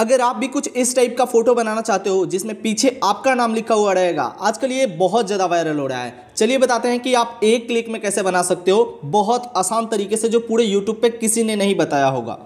अगर आप भी कुछ इस टाइप का फ़ोटो बनाना चाहते हो, जिसमें पीछे आपका नाम लिखा हुआ रहेगा, आजकल ये बहुत ज़्यादा वायरल हो रहा है। चलिए बताते हैं कि आप एक क्लिक में कैसे बना सकते हो। बहुत आसान तरीके से जो पूरे यूट्यूब पे किसी ने नहीं बताया होगा।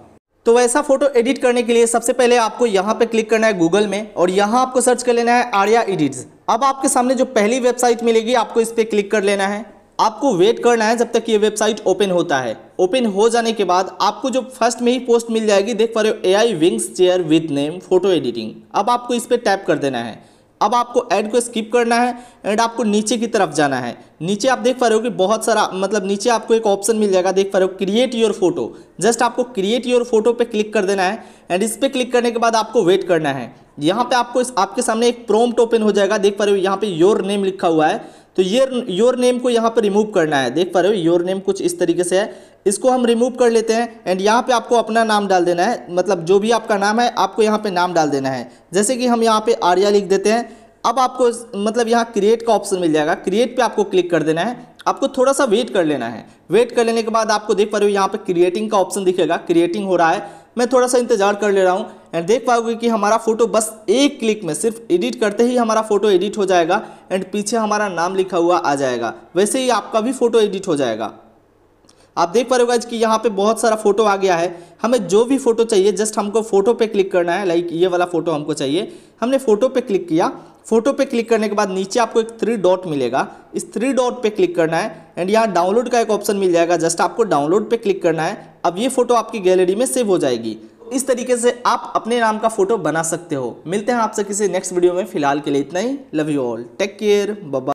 तो वैसा फ़ोटो एडिट करने के लिए सबसे पहले आपको यहाँ पे क्लिक करना है गूगल में और यहाँ आपको सर्च कर लेना है आर्या एडिट्स अब आपके सामने जो पहली वेबसाइट मिलेगी, आपको इस पर क्लिक कर लेना है। आपको वेट करना है जब तक ये वेबसाइट ओपन होता है। ओपन हो जाने के बाद आपको जो फ़र्स्ट में ही पोस्ट मिल जाएगी, देख पा रहे हो A I wings chair with name photo editing अब आपको इस पर टैप कर देना है। अब आपको ऐड को स्किप करना है एंड आपको नीचे की तरफ़ जाना है। नीचे आप देख पा रहे हो कि बहुत सारा मतलब नीचे आपको एक ऑप्शन मिल जाएगा, देख पा रहे हो क्रिएट योर फ़ोटो जस्ट आपको क्रिएट योर फ़ोटो पे क्लिक कर देना है एंड इस पर क्लिक करने के बाद आपको वेट करना है। यहाँ पे आपको इस, आपके सामने एक प्रोम्प्ट ओपन हो जाएगा, देख पा रहे हो, यहाँ पे योर नेम लिखा हुआ है। तो ये योर नेम को यहाँ पर रिमूव करना है। देख पा रहे हो योर नेम कुछ इस तरीके से है। इसको हम रिमूव कर लेते हैं एंड यहाँ पे आपको अपना नाम डाल देना है। मतलब जो भी आपका नाम है, आपको यहाँ पे नाम डाल देना है। जैसे कि हम यहाँ पे आर्या लिख देते हैं। अब आपको मतलब यहाँ क्रिएट का ऑप्शन मिल जाएगा। क्रिएट पे आपको क्लिक कर देना है। आपको थोड़ा सा वेट कर लेना है। वेट कर लेने के बाद आपको देख पा रहे हो, यहाँ पे क्रिएटिंग का ऑप्शन दिखेगा। क्रिएटिंग हो रहा है। मैं थोड़ा सा इंतज़ार कर ले रहा हूँ। एंड देख पाओगे कि हमारा फ़ोटो बस एक क्लिक में सिर्फ़ एडिट करते ही हमारा फ़ोटो एडिट हो जाएगा एंड पीछे हमारा नाम लिखा हुआ आ जाएगा। वैसे ही आपका भी फ़ोटो एडिट हो जाएगा। आप देख पा रहे हो कि यहाँ पे बहुत सारा फ़ोटो आ गया है। हमें जो भी फ़ोटो चाहिए जस्ट हमको फ़ोटो पे क्लिक करना है। लाइक ये वाला फ़ोटो हमको चाहिए। हमने फ़ोटो पे क्लिक किया। फ़ोटो पे क्लिक करने के बाद नीचे आपको एक थ्री डॉट मिलेगा। इस थ्री डॉट पे क्लिक करना है। एंड यहाँ डाउनलोड का एक ऑप्शन मिल जाएगा। जस्ट आपको डाउनलोड पे क्लिक करना है। अब ये फ़ोटो आपकी गैलरी में सेव हो जाएगी। इस तरीके से आप अपने नाम का फ़ोटो बना सकते हो। मिलते हैं आपसे किसी नेक्स्ट वीडियो में। फ़िलहाल के लिए इतना ही। Love you all take care Baba